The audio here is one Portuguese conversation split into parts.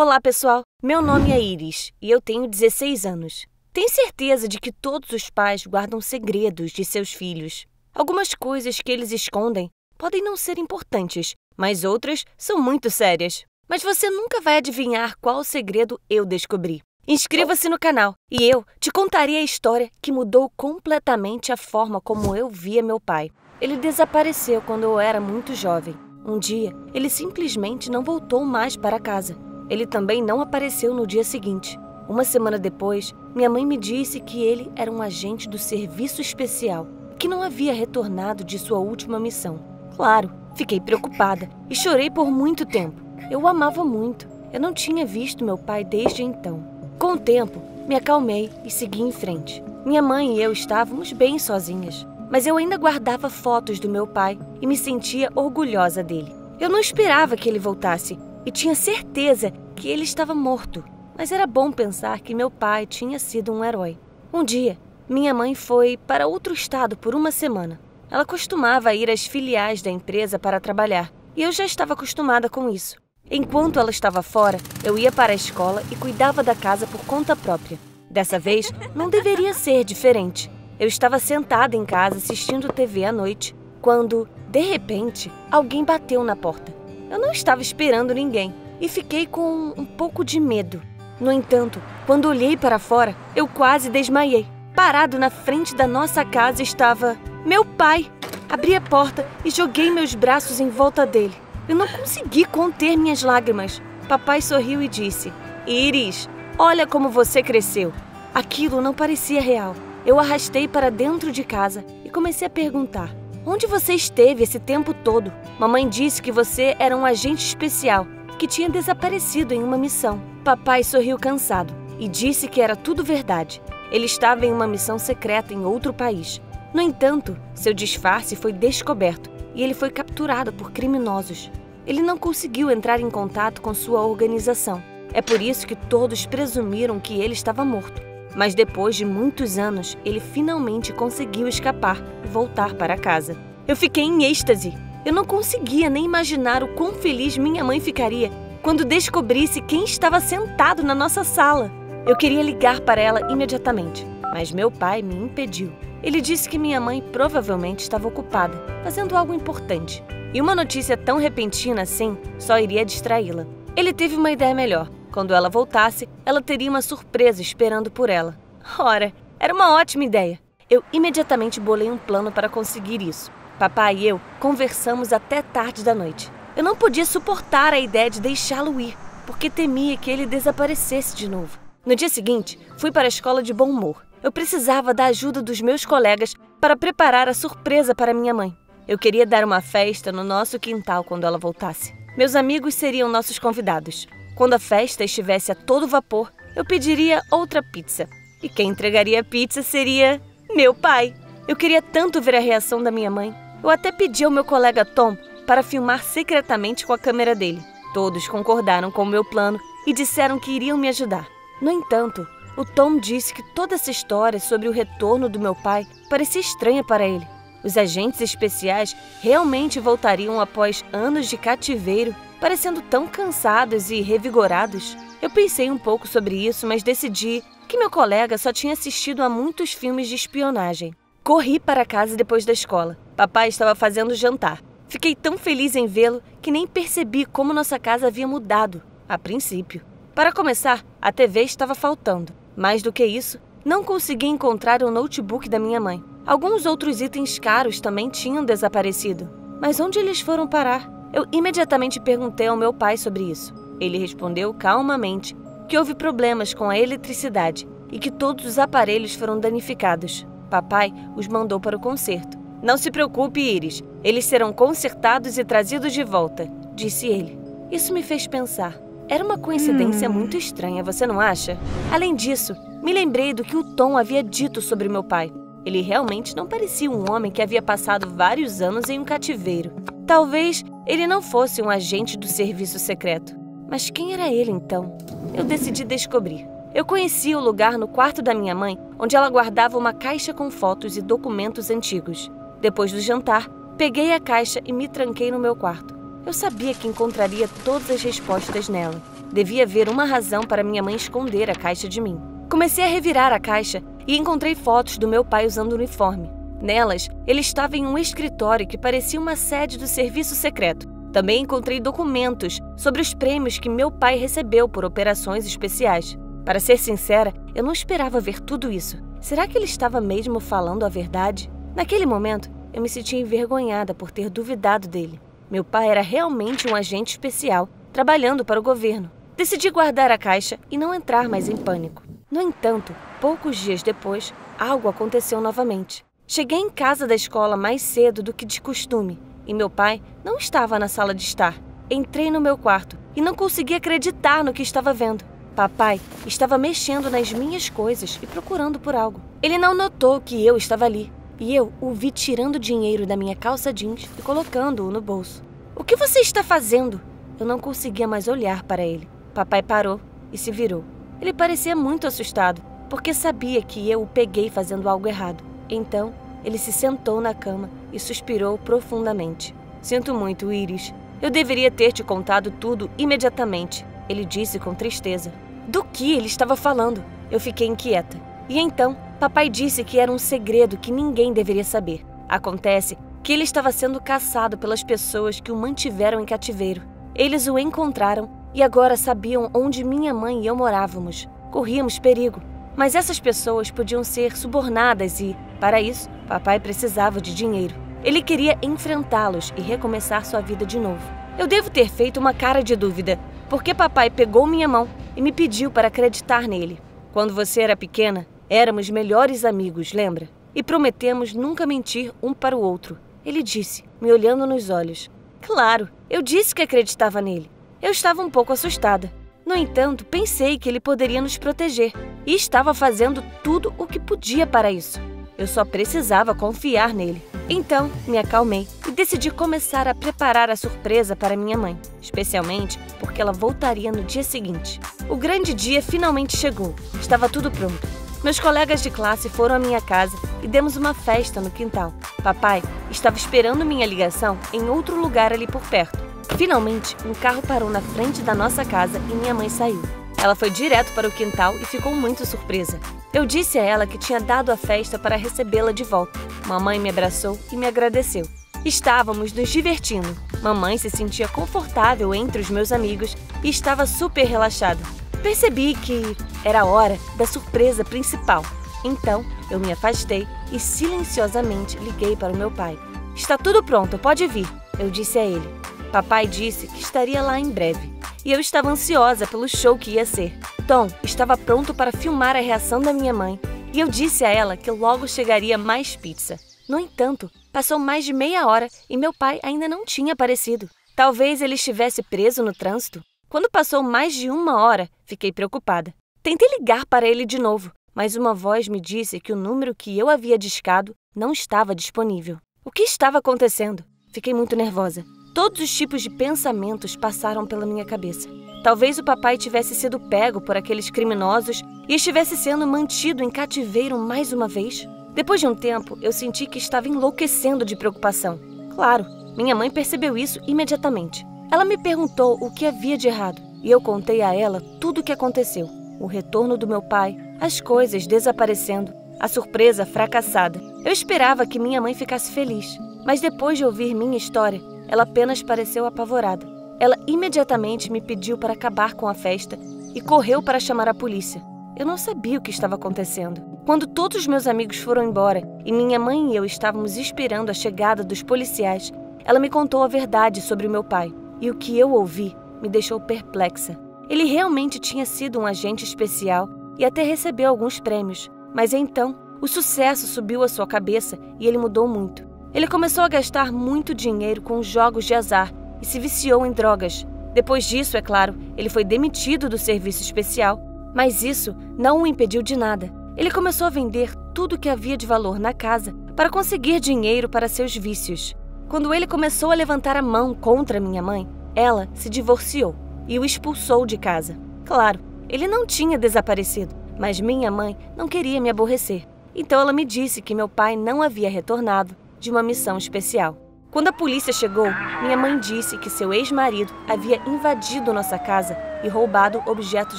Olá, pessoal. Meu nome é Iris e eu tenho 16 anos. Tenho certeza de que todos os pais guardam segredos de seus filhos. Algumas coisas que eles escondem podem não ser importantes, mas outras são muito sérias. Mas você nunca vai adivinhar qual segredo eu descobri. Inscreva-se no canal e eu te contarei a história que mudou completamente a forma como eu via meu pai. Ele desapareceu quando eu era muito jovem. Um dia, ele simplesmente não voltou mais para casa. Ele também não apareceu no dia seguinte. Uma semana depois, minha mãe me disse que ele era um agente do serviço especial, que não havia retornado de sua última missão. Claro, fiquei preocupada e chorei por muito tempo. Eu o amava muito. Eu não tinha visto meu pai desde então. Com o tempo, me acalmei e segui em frente. Minha mãe e eu estávamos bem sozinhas, mas eu ainda guardava fotos do meu pai e me sentia orgulhosa dele. Eu não esperava que ele voltasse e tinha certeza que ele estava morto, mas era bom pensar que meu pai tinha sido um herói. Um dia, minha mãe foi para outro estado por uma semana. Ela costumava ir às filiais da empresa para trabalhar, e eu já estava acostumada com isso. Enquanto ela estava fora, eu ia para a escola e cuidava da casa por conta própria. Dessa vez, não deveria ser diferente. Eu estava sentada em casa assistindo TV à noite, quando, de repente, alguém bateu na porta. Eu não estava esperando ninguém e fiquei com um pouco de medo. No entanto, quando olhei para fora, eu quase desmaiei. Parado na frente da nossa casa estava meu pai. Abri a porta e joguei meus braços em volta dele. Eu não consegui conter minhas lágrimas. Papai sorriu e disse: Iris, olha como você cresceu. Aquilo não parecia real. Eu arrastei para dentro de casa e comecei a perguntar: Onde você esteve esse tempo todo? Mamãe disse que você era um agente especial que tinha desaparecido em uma missão. Papai sorriu cansado e disse que era tudo verdade. Ele estava em uma missão secreta em outro país. No entanto, seu disfarce foi descoberto e ele foi capturado por criminosos. Ele não conseguiu entrar em contato com sua organização. É por isso que todos presumiram que ele estava morto. Mas depois de muitos anos, ele finalmente conseguiu escapar e voltar para casa. Eu fiquei em êxtase. Eu não conseguia nem imaginar o quão feliz minha mãe ficaria quando descobrisse quem estava sentado na nossa sala. Eu queria ligar para ela imediatamente, mas meu pai me impediu. Ele disse que minha mãe provavelmente estava ocupada, fazendo algo importante. E uma notícia tão repentina assim só iria distraí-la. Ele teve uma ideia melhor. Quando ela voltasse, ela teria uma surpresa esperando por ela. Ora, era uma ótima ideia. Eu imediatamente bolei um plano para conseguir isso. Papai e eu conversamos até tarde da noite. Eu não podia suportar a ideia de deixá-lo ir, porque temia que ele desaparecesse de novo. No dia seguinte, fui para a escola de bom humor. Eu precisava da ajuda dos meus colegas para preparar a surpresa para minha mãe. Eu queria dar uma festa no nosso quintal quando ela voltasse. Meus amigos seriam nossos convidados. Quando a festa estivesse a todo vapor, eu pediria outra pizza. E quem entregaria a pizza seria meu pai. Eu queria tanto ver a reação da minha mãe. Eu até pedi ao meu colega Tom para filmar secretamente com a câmera dele. Todos concordaram com o meu plano e disseram que iriam me ajudar. No entanto, o Tom disse que toda essa história sobre o retorno do meu pai parecia estranha para ele. Os agentes especiais realmente voltariam após anos de cativeiro parecendo tão cansados e revigorados. Eu pensei um pouco sobre isso, mas decidi que meu colega só tinha assistido a muitos filmes de espionagem. Corri para casa depois da escola. Papai estava fazendo jantar. Fiquei tão feliz em vê-lo que nem percebi como nossa casa havia mudado, a princípio. Para começar, a TV estava faltando. Mais do que isso, não consegui encontrar o notebook da minha mãe. Alguns outros itens caros também tinham desaparecido. Mas onde eles foram parar? Eu imediatamente perguntei ao meu pai sobre isso. Ele respondeu calmamente que houve problemas com a eletricidade e que todos os aparelhos foram danificados. Papai os mandou para o conserto. Não se preocupe, Iris. Eles serão consertados e trazidos de volta, disse ele. Isso me fez pensar. Era uma coincidência hum. muito estranha, você não acha? Além disso, me lembrei do que o Tom havia dito sobre meu pai. Ele realmente não parecia um homem que havia passado vários anos em um cativeiro. Talvez ele não fosse um agente do serviço secreto. Mas quem era ele então? Eu decidi descobrir. Eu conhecia o lugar no quarto da minha mãe, onde ela guardava uma caixa com fotos e documentos antigos. Depois do jantar, peguei a caixa e me tranquei no meu quarto. Eu sabia que encontraria todas as respostas nela. devia haver uma razão para minha mãe esconder a caixa de mim. Comecei a revirar a caixa e encontrei fotos do meu pai usando uniforme. Nelas, ele estava em um escritório que parecia uma sede do serviço secreto. Também encontrei documentos sobre os prêmios que meu pai recebeu por operações especiais. Para ser sincera, eu não esperava ver tudo isso. Será que ele estava mesmo falando a verdade? Naquele momento, eu me senti envergonhada por ter duvidado dele. Meu pai era realmente um agente especial, trabalhando para o governo. Decidi guardar a caixa e não entrar mais em pânico. No entanto, poucos dias depois, algo aconteceu novamente. Cheguei em casa da escola mais cedo do que de costume e meu pai não estava na sala de estar. Entrei no meu quarto e não consegui acreditar no que estava vendo. Papai estava mexendo nas minhas coisas e procurando por algo. Ele não notou que eu estava ali e eu o vi tirando dinheiro da minha calça jeans e colocando-o no bolso. O que você está fazendo? Eu não conseguia mais olhar para ele. Papai parou e se virou. Ele parecia muito assustado, porque sabia que eu o peguei fazendo algo errado. Então, ele se sentou na cama e suspirou profundamente. Sinto muito, Iris. Eu deveria ter te contado tudo imediatamente, ele disse com tristeza. Do que ele estava falando? Eu fiquei inquieta. E então, papai disse que era um segredo que ninguém deveria saber. Acontece que ele estava sendo caçado pelas pessoas que o mantiveram em cativeiro. Eles o encontraram e agora sabiam onde minha mãe e eu morávamos. Corríamos perigo. Mas essas pessoas podiam ser subornadas e, para isso, papai precisava de dinheiro. Ele queria enfrentá-los e recomeçar sua vida de novo. Eu devo ter feito uma cara de dúvida, porque papai pegou minha mão e me pediu para acreditar nele. Quando você era pequena, éramos melhores amigos, lembra? E prometemos nunca mentir um para o outro. Ele disse, me olhando nos olhos. Claro, eu disse que acreditava nele. Eu estava um pouco assustada. No entanto, pensei que ele poderia nos proteger e estava fazendo tudo o que podia para isso. Eu só precisava confiar nele. Então, me acalmei e decidi começar a preparar a surpresa para minha mãe, especialmente porque ela voltaria no dia seguinte. O grande dia finalmente chegou. Estava tudo pronto. Meus colegas de classe foram à minha casa e demos uma festa no quintal. Papai estava esperando minha ligação em outro lugar ali por perto. Finalmente, um carro parou na frente da nossa casa e minha mãe saiu. Ela foi direto para o quintal e ficou muito surpresa. Eu disse a ela que tinha dado a festa para recebê-la de volta. Mamãe me abraçou e me agradeceu. Estávamos nos divertindo. Mamãe se sentia confortável entre os meus amigos e estava super relaxada. Percebi que era hora da surpresa principal. Então, eu me afastei e silenciosamente liguei para o meu pai. Está tudo pronto, pode vir, eu disse a ele. Papai disse que estaria lá em breve e eu estava ansiosa pelo show que ia ser. Tom estava pronto para filmar a reação da minha mãe e eu disse a ela que logo chegaria mais pizza. No entanto, passou mais de meia hora e meu pai ainda não tinha aparecido. Talvez ele estivesse preso no trânsito. Quando passou mais de uma hora, fiquei preocupada. Tentei ligar para ele de novo, mas uma voz me disse que o número que eu havia discado não estava disponível. O que estava acontecendo? Fiquei muito nervosa. Todos os tipos de pensamentos passaram pela minha cabeça. Talvez o papai tivesse sido pego por aqueles criminosos e estivesse sendo mantido em cativeiro mais uma vez. Depois de um tempo, eu senti que estava enlouquecendo de preocupação. Claro, minha mãe percebeu isso imediatamente. Ela me perguntou o que havia de errado e eu contei a ela tudo o que aconteceu: o retorno do meu pai, as coisas desaparecendo, a surpresa fracassada. Eu esperava que minha mãe ficasse feliz, mas depois de ouvir minha história, ela apenas pareceu apavorada. Ela imediatamente me pediu para acabar com a festa e correu para chamar a polícia. Eu não sabia o que estava acontecendo. Quando todos os meus amigos foram embora e minha mãe e eu estávamos esperando a chegada dos policiais, ela me contou a verdade sobre o meu pai. E o que eu ouvi me deixou perplexa. Ele realmente tinha sido um agente especial e até recebeu alguns prêmios, mas então o sucesso subiu à sua cabeça e ele mudou muito. Ele começou a gastar muito dinheiro com jogos de azar e se viciou em drogas. Depois disso, é claro, ele foi demitido do serviço especial, mas isso não o impediu de nada. Ele começou a vender tudo que havia de valor na casa para conseguir dinheiro para seus vícios. Quando ele começou a levantar a mão contra minha mãe, ela se divorciou e o expulsou de casa. Claro, ele não tinha desaparecido, mas minha mãe não queria me aborrecer. Então ela me disse que meu pai não havia retornado de uma missão especial. Quando a polícia chegou, minha mãe disse que seu ex-marido havia invadido nossa casa e roubado objetos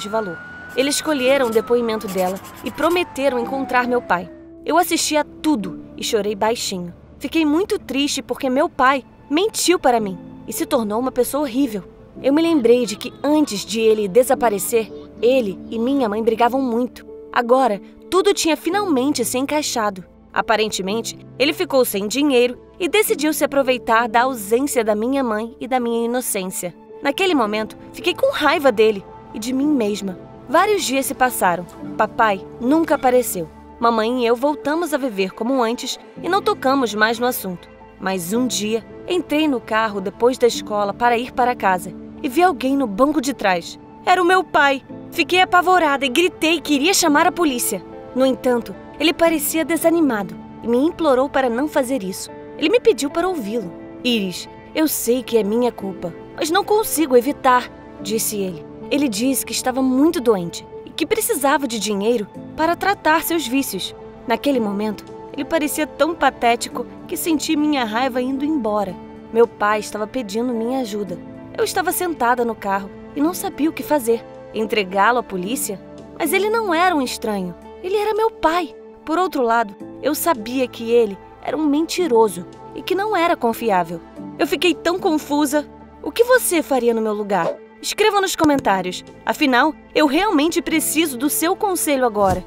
de valor. Eles escolheram o depoimento dela e prometeram encontrar meu pai. Eu assisti a tudo e chorei baixinho. Fiquei muito triste porque meu pai mentiu para mim e se tornou uma pessoa horrível. Eu me lembrei de que antes de ele desaparecer, ele e minha mãe brigavam muito. Agora, tudo tinha finalmente se encaixado. Aparentemente, ele ficou sem dinheiro e decidiu se aproveitar da ausência da minha mãe e da minha inocência. Naquele momento, fiquei com raiva dele e de mim mesma. Vários dias se passaram. Papai nunca apareceu. Mamãe e eu voltamos a viver como antes e não tocamos mais no assunto. Mas um dia, entrei no carro depois da escola para ir para casa e vi alguém no banco de trás. Era o meu pai. Fiquei apavorada e gritei que iria chamar a polícia. No entanto, ele parecia desanimado e me implorou para não fazer isso. Ele me pediu para ouvi-lo. Iris, eu sei que é minha culpa, mas não consigo evitar, disse ele. Ele disse que estava muito doente e que precisava de dinheiro para tratar seus vícios. Naquele momento, ele parecia tão patético que senti minha raiva indo embora. Meu pai estava pedindo minha ajuda. Eu estava sentada no carro e não sabia o que fazer. Entregá-lo à polícia? Mas ele não era um estranho. Ele era meu pai. Por outro lado, eu sabia que ele era um mentiroso e que não era confiável. Eu fiquei tão confusa. O que você faria no meu lugar? Escreva nos comentários. Afinal, eu realmente preciso do seu conselho agora.